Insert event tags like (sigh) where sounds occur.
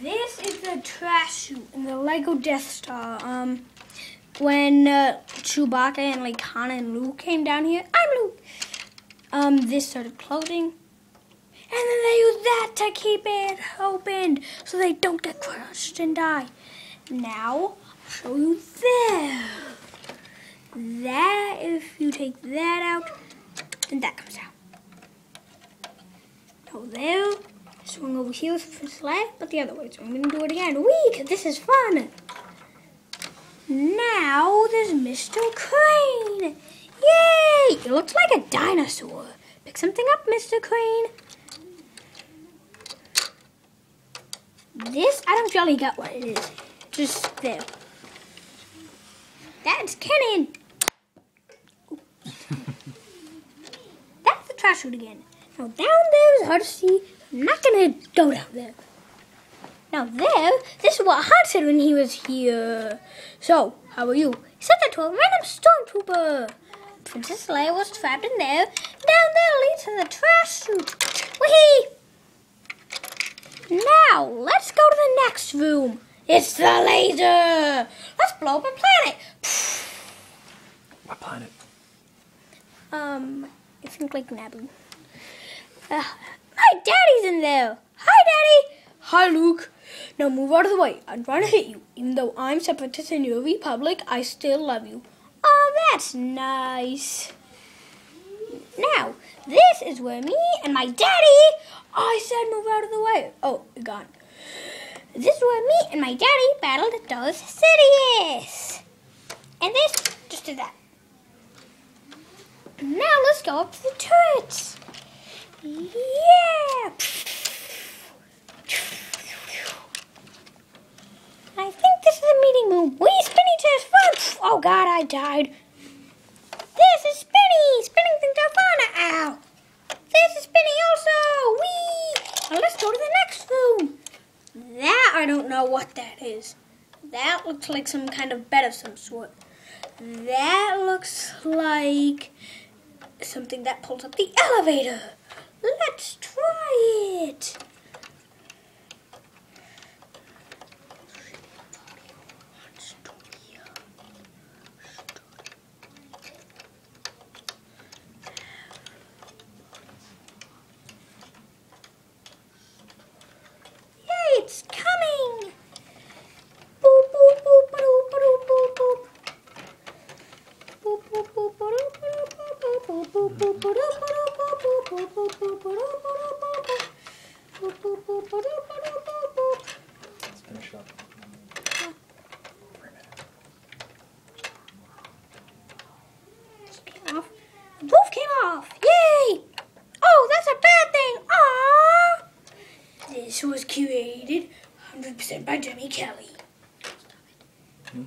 This is the trash chute in the Lego Death Star. Um, when uh, Chewbacca and like Han and Luke came down here, I'm Luke. Um, this started closing, and then they use that to keep it opened so they don't get crushed and die. Now I'll show you there. That if you take that out, then that comes out. Now there. Over here for sleigh, but the other way. So I'm gonna do it again. Wee, this is fun. Now there's Mr. Crane. Yay! It looks like a dinosaur. Pick something up, Mr. Crane. This, I don't really get what it is. Just there. That's Kenan. (laughs) That's the trash chute again. Now down there is hard to see. I'm not gonna go down there. Now there, this is what Han said when he was here. So, how are you? He said that to a random stormtrooper. Princess Leia was trapped in there. Down there leads to the trash chute. Whee! Now, let's go to the next room. It's the laser. Let's blow up a planet. What planet? Um, I think like Naboo. Uh, daddy's in there. Hi, Daddy. Hi, Luke. Now move out of the way. I'm trying to hit you. Even though I'm separatist in your republic, I still love you. Oh, that's nice. Now, this is where me and my daddy. I said move out of the way. Oh, gone. This is where me and my daddy battled Darth Sidious. And this just did that. Now let's go up to the turrets. Yeah. I think this is a meeting room. We spinning his fun. Oh God, I died. This is spinny. Spinning things are fun. Ow. This is spinny also. Wee. Now let's go to the next room. That I don't know what that is. That looks like some kind of bed of some sort. That looks like something that pulls up the elevator. Let's try it. It's coming! Boop, boop, boop, boop, boop. Boop, boop, boop, boop, boop, boop, boop, boop, boop, boop, boop, boop, boop. Boop, Let's finish up. For a minute. Came off. The roof came off. Yay! Oh, that's a bad thing. This was created 100% by Jimmy Kelly. Hmm?